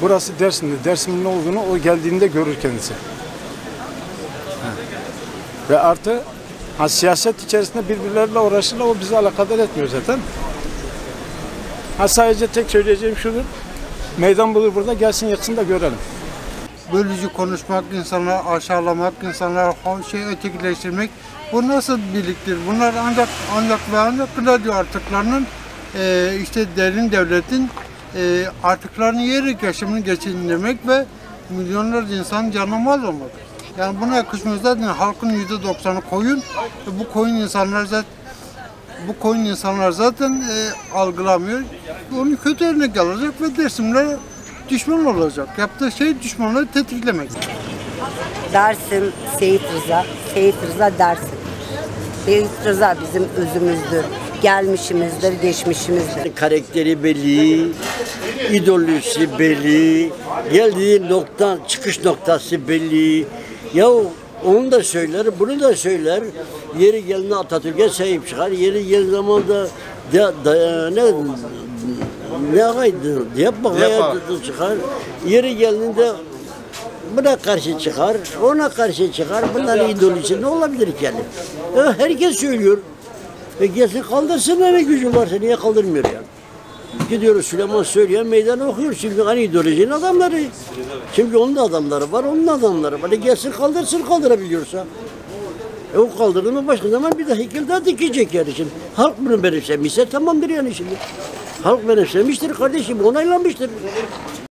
Burası Dersim'de. Dersim'in ne olduğunu o geldiğinde görür kendisi. Ha. Ve artı ha, siyaset içerisinde birbirleriyle uğraşırlar. O bizi alakadar etmiyor zaten. Ha sadece tek söyleyeceğim şudur. Meydan bulur burada gelsin yatsın da görelim. bölücü konuşmak, insanları aşağılamak, insanları şey ötekileştirmek bu nasıl birliktir? Bunlar ancak ancak ve ancak Gladio artıklarının e, işte derin devletin e, artıklarını yiyerek yaşamını geçindirmek ve milyonlarca insan canına mal olmak. Yani buna yakışmıyor zaten halkın yüzde doksanı koyun ve bu koyun insanlar zaten bu koyun insanlar zaten e, algılamıyor. Onu kötü örnek alacak ve Dersimlere düşman olacak. Yaptığı şey düşmanları tetiklemek. Dersim Seyit Rıza, Seyit Rıza Dersim. Seyit Rıza bizim özümüzdür, gelmişimizdir, geçmişimizdir. karakteri belli, idolüsü belli, geldiği nokta, çıkış noktası belli. Ya onu da söyler, bunu da söyler. Yeri geldiğinde Atatürk'e sahip çıkar. Yeri geldiği zaman da, da, da ne ne yapaydı? Yapma hayatı çıkar. Yeri geldiğinde buna karşı çıkar, ona karşı çıkar. Bunların idolüsü ne olabilir ki yani? Ya herkes söylüyor. E gelsin kaldırsın ne gücü varsa niye kaldırmıyor ya? Gidiyoruz Süleyman söylüyor meydan okuyor çünkü hani ideolojinin adamları. Çünkü onun da adamları var, onun da adamları var. E gelsin kaldırsın kaldırabiliyorsa. E o kaldırdı mı başka zaman bir de heykel daha dikecek yani şimdi. Halk bunu benimsemişse tamamdır yani şimdi. Halk benimsemiştir kardeşim, onaylanmıştır.